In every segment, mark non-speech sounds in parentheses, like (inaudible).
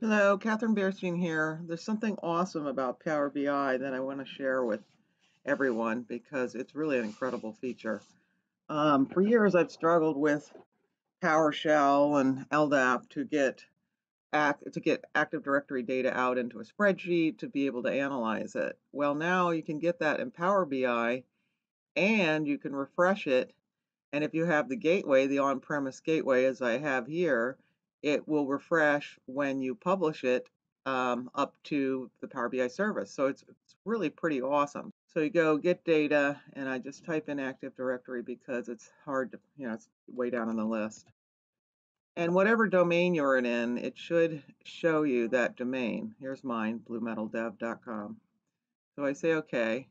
Hello, Kathryn Birstein here. There's something awesome about Power BI that I want to share with everyone because it's really an incredible feature. Um, for years, I've struggled with PowerShell and LDAP to get act, to get Active Directory data out into a spreadsheet to be able to analyze it. Well, now you can get that in Power BI and you can refresh it. And if you have the gateway, the on-premise gateway, as I have here, it will refresh when you publish it um, up to the Power BI service. So it's, it's really pretty awesome. So you go get data, and I just type in Active Directory because it's hard to, you know, it's way down on the list. And whatever domain you're in, it should show you that domain. Here's mine, bluemetaldev.com. So I say OK.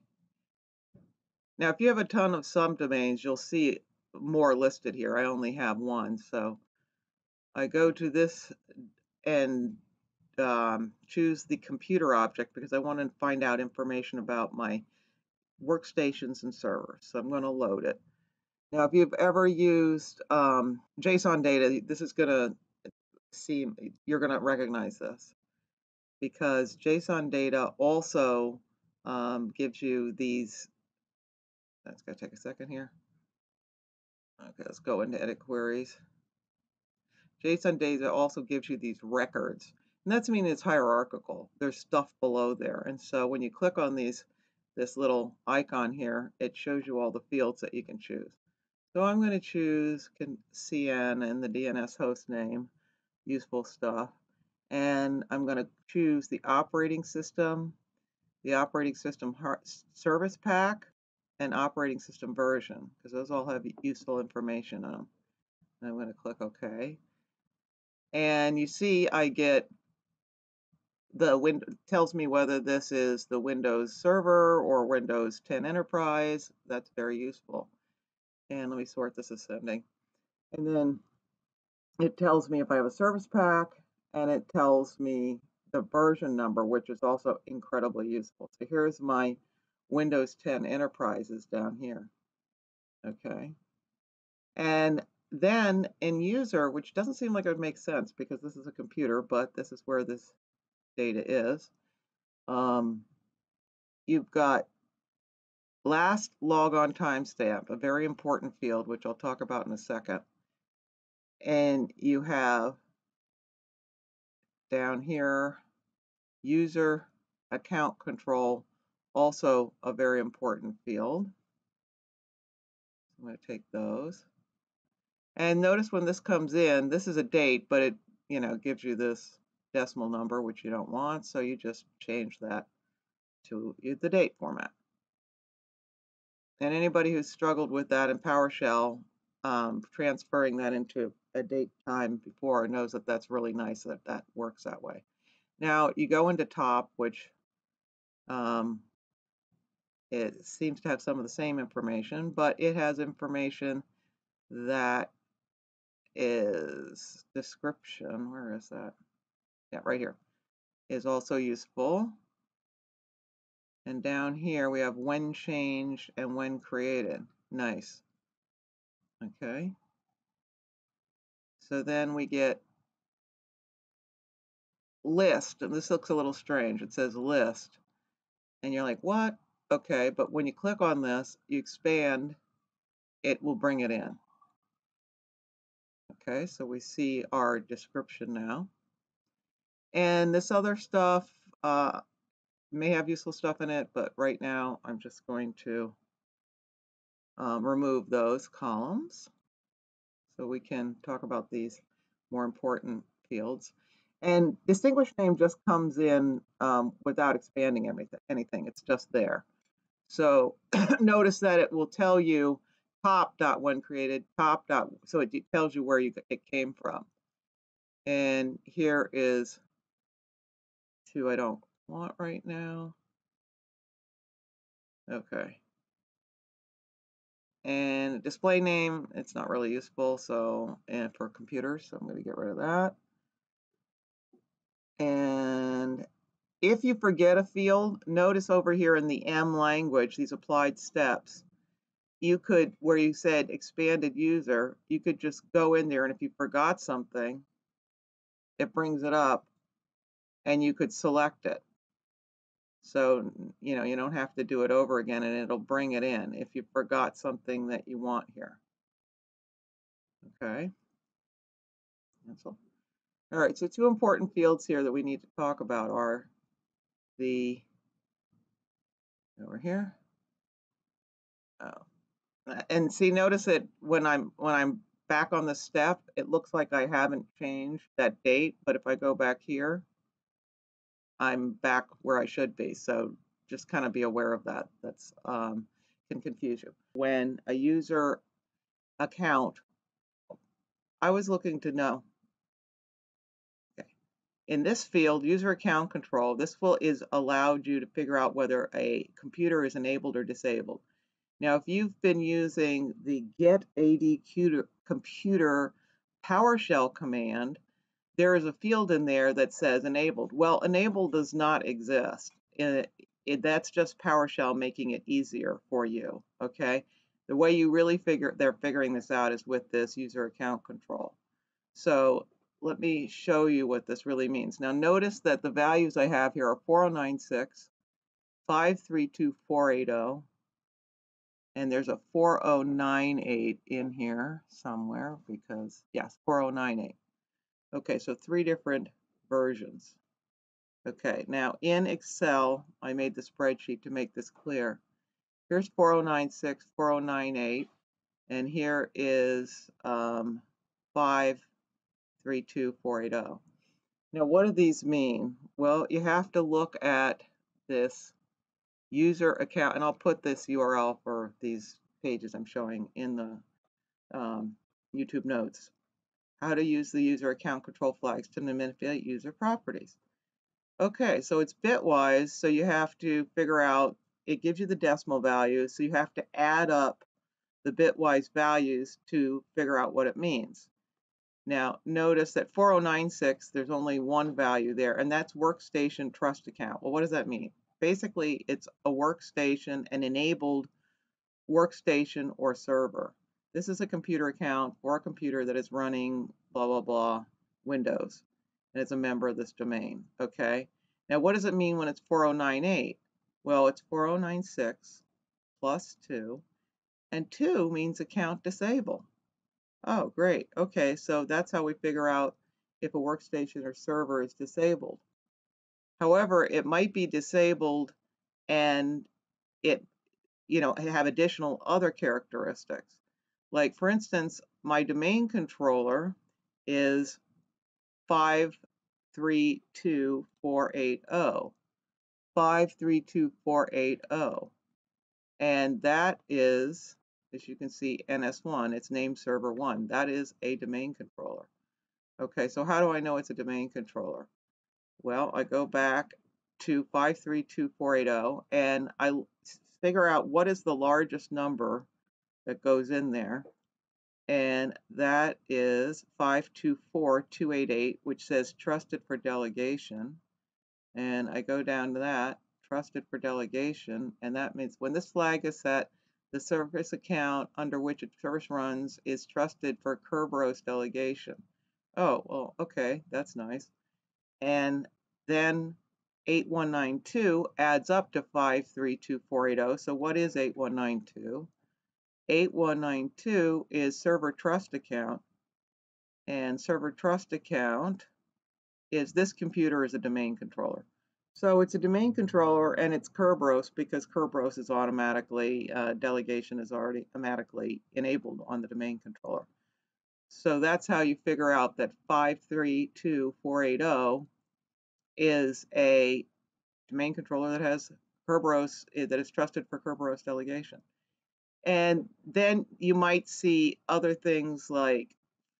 Now, if you have a ton of subdomains, you'll see more listed here. I only have one, so I go to this and um, choose the computer object because I want to find out information about my workstations and servers. So I'm going to load it. Now, if you've ever used um, JSON data, this is going to seem, you're going to recognize this because JSON data also um, gives you these, that's going to take a second here. Okay, let's go into edit queries. JSON data also gives you these records. And that's mean it's hierarchical. There's stuff below there. And so when you click on these, this little icon here, it shows you all the fields that you can choose. So I'm going to choose CN and the DNS host name, useful stuff. And I'm going to choose the operating system, the operating system service pack, and operating system version, because those all have useful information on them. And I'm going to click OK. And you see I get the window tells me whether this is the Windows Server or Windows 10 Enterprise. That's very useful. And let me sort this ascending. And then it tells me if I have a service pack and it tells me the version number, which is also incredibly useful. So here's my Windows 10 Enterprises down here. Okay. And then in user, which doesn't seem like it would make sense because this is a computer, but this is where this data is. Um, you've got last logon timestamp, a very important field, which I'll talk about in a second. And you have down here, user account control, also a very important field. I'm going to take those. And notice when this comes in, this is a date, but it, you know, gives you this decimal number, which you don't want. So you just change that to the date format. And anybody who's struggled with that in PowerShell, um, transferring that into a date time before knows that that's really nice that that works that way. Now you go into top, which um, it seems to have some of the same information, but it has information that is description. Where is that? Yeah, right here. Is also useful. And down here we have when changed and when created. Nice. Okay. So then we get list, and this looks a little strange. It says list. And you're like, what? Okay, but when you click on this, you expand, it will bring it in. Okay, so we see our description now. And this other stuff uh, may have useful stuff in it, but right now I'm just going to um, remove those columns so we can talk about these more important fields. And distinguished name just comes in um, without expanding anything. It's just there. So (clears throat) notice that it will tell you top dot when created, top dot, so it tells you where you, it came from. And here is two I don't want right now. Okay. And display name, it's not really useful, so, and for computers, so I'm going to get rid of that. And if you forget a field, notice over here in the M language, these applied steps, you could, where you said expanded user, you could just go in there and if you forgot something, it brings it up and you could select it. So, you know, you don't have to do it over again and it'll bring it in if you forgot something that you want here. Okay. All. All right, so two important fields here that we need to talk about are the, over here. Oh, and see, notice it when I'm when I'm back on the step, it looks like I haven't changed that date, but if I go back here, I'm back where I should be. So just kind of be aware of that. That's um, can confuse you. When a user account, I was looking to know. In this field, user account control, this will is allowed you to figure out whether a computer is enabled or disabled. Now, if you've been using the get AD computer PowerShell command, there is a field in there that says enabled. Well, enabled does not exist. It, it, that's just PowerShell making it easier for you, okay? The way you really figure they're figuring this out is with this user account control. So let me show you what this really means. Now notice that the values I have here are 4096, 532480, and there's a 4098 in here somewhere because, yes, 4098. Okay, so three different versions. Okay, now in Excel, I made the spreadsheet to make this clear. Here's 4096, 4098, and here is um, 532480. Now, what do these mean? Well, you have to look at this user account, and I'll put this URL for these pages I'm showing in the um, YouTube notes. How to use the user account control flags to manipulate user properties. Okay, so it's bitwise, so you have to figure out, it gives you the decimal value, so you have to add up the bitwise values to figure out what it means. Now, notice that 4096, there's only one value there, and that's workstation trust account. Well, what does that mean? basically it's a workstation, an enabled workstation or server. This is a computer account or a computer that is running blah, blah, blah, Windows, and it's a member of this domain, okay? Now, what does it mean when it's 4098? Well, it's 4096 plus 2, and 2 means account disable. Oh, great. Okay, so that's how we figure out if a workstation or server is disabled. However, it might be disabled and it, you know, have additional other characteristics. Like for instance, my domain controller is 532480. 532480. And that is, as you can see, NS1, it's named server 1. That is a domain controller. Okay, so how do I know it's a domain controller? Well, I go back to 532480 and I figure out what is the largest number that goes in there. And that is 524288, which says trusted for delegation. And I go down to that, trusted for delegation. And that means when this flag is set, the service account under which it first runs is trusted for Kerberos delegation. Oh, well, okay, that's nice and then 8192 adds up to 532480. So what is 8192? 8192 is server trust account, and server trust account is this computer is a domain controller. So it's a domain controller and it's Kerberos because Kerberos is automatically, uh, delegation is already automatically enabled on the domain controller. So that's how you figure out that 532480 is a domain controller that has Kerberos, eh, that is trusted for Kerberos delegation. And then you might see other things like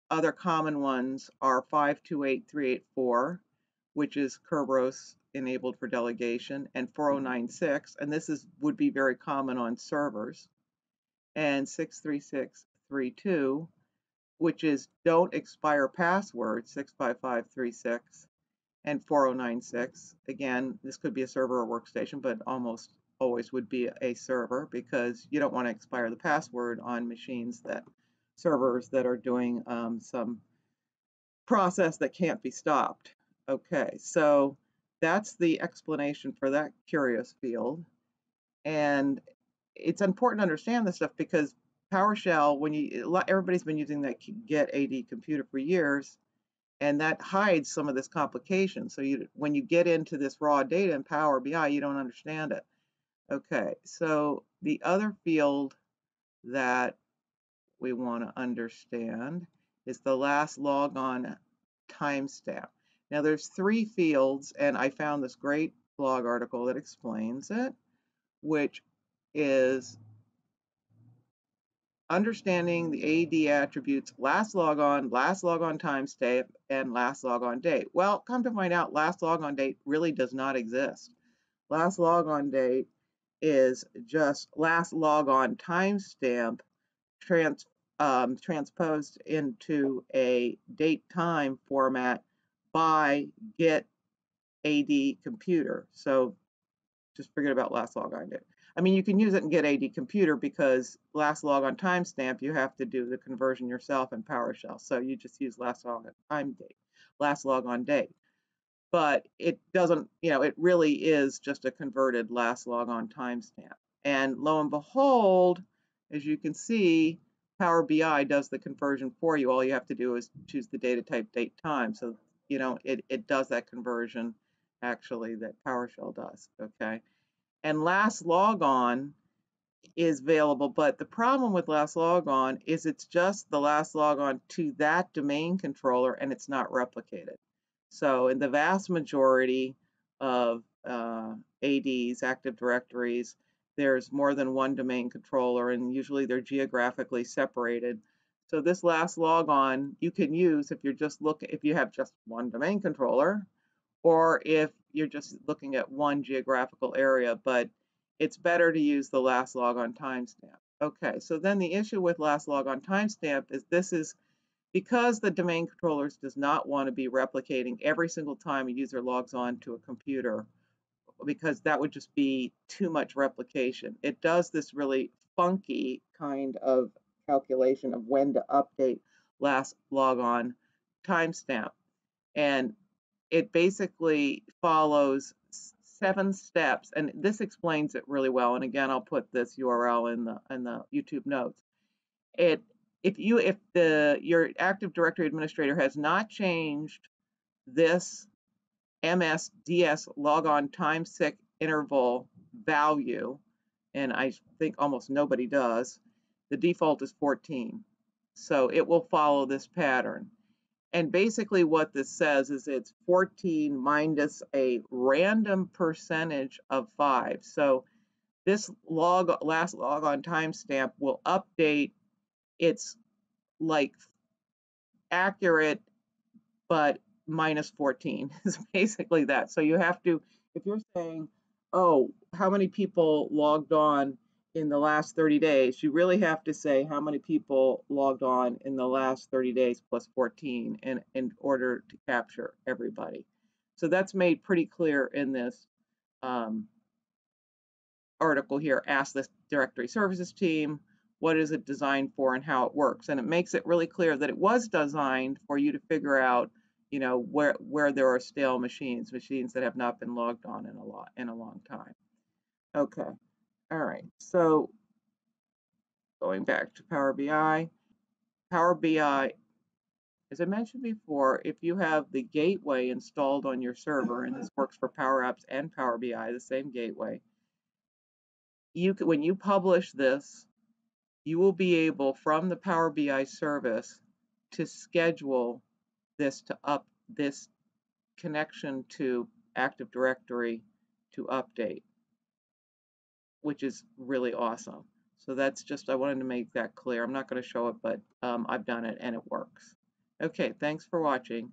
other common ones are 528384, which is Kerberos enabled for delegation, and 4096, and this is would be very common on servers, and 63632, which is don't expire password 65536, and 4096. Again, this could be a server or workstation, but almost always would be a server because you don't want to expire the password on machines that servers that are doing um, some process that can't be stopped. Okay, so that's the explanation for that curious field. And it's important to understand this stuff because PowerShell, when you everybody's been using that get AD computer for years, and that hides some of this complication. So you when you get into this raw data in Power BI, you don't understand it. Okay, so the other field that we want to understand is the last logon timestamp. Now there's three fields, and I found this great blog article that explains it, which is understanding the AD attributes last logon, last logon timestamp, and last logon date. Well, come to find out, last logon date really does not exist. Last logon date is just last logon timestamp trans, um, transposed into a date time format by get AD computer. So just forget about last logon date. I mean, you can use it in Get AD Computer because last log on timestamp, you have to do the conversion yourself in PowerShell. So you just use last log on time date, last log on date. But it doesn't, you know, it really is just a converted last log on timestamp. And lo and behold, as you can see, Power BI does the conversion for you. All you have to do is choose the data type, date, time. So, you know, it, it does that conversion actually that PowerShell does, okay? and last logon is available, but the problem with last logon is it's just the last logon to that domain controller and it's not replicated. So in the vast majority of uh, ADs, Active Directories, there's more than one domain controller and usually they're geographically separated. So this last logon you can use if you're just look if you have just one domain controller or if you're just looking at one geographical area, but it's better to use the last log on timestamp. Okay, so then the issue with last log on timestamp is this is because the domain controllers does not want to be replicating every single time a user logs on to a computer because that would just be too much replication. It does this really funky kind of calculation of when to update last log on timestamp. And it basically follows seven steps, and this explains it really well. And again, I'll put this URL in the in the YouTube notes. It if you if the your Active Directory administrator has not changed this MSDS logon time sync interval value, and I think almost nobody does, the default is 14. So it will follow this pattern. And basically what this says is it's 14 minus a random percentage of 5. So this log last log on timestamp will update its like accurate but minus 14 (laughs) is basically that. So you have to, if you're saying, oh, how many people logged on in the last 30 days, you really have to say how many people logged on in the last 30 days plus 14 in, in order to capture everybody. So that's made pretty clear in this um, article here. Ask the directory services team, what is it designed for and how it works. And it makes it really clear that it was designed for you to figure out, you know, where, where there are stale machines, machines that have not been logged on in a lot in a long time. Okay. All right, so going back to Power BI, Power BI, as I mentioned before, if you have the gateway installed on your server, and this works for Power Apps and Power BI, the same gateway, you can, when you publish this, you will be able from the Power BI service to schedule this to up this connection to Active Directory to update which is really awesome. So that's just, I wanted to make that clear. I'm not going to show it, but um, I've done it and it works. Okay, thanks for watching.